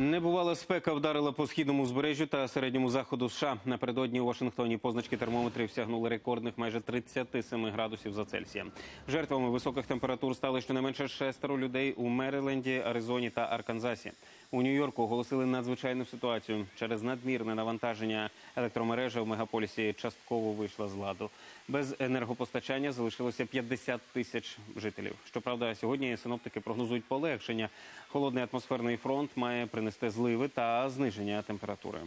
Небувала спека вдарила по східному узбережжю та середньому заходу США. Напередодні у Вашингтоні позначки термометрів сягнули рекордних майже 37 градусів за Цельсієм. Жертвами високих температур стали щонайменше шестеро людей у Мериленді, Аризоні та Арканзасі. У Нью-Йорку оголосили надзвичайну ситуацію. Через надмірне навантаження електромережа в мегаполісі частково вийшла з ладу. Без енергопостачання залишилося 50 тисяч жителів. Щоправда, сьогодні синоптики прогнозують полегшення. Холодний атмосферний фронт має принести зливи та зниження температури.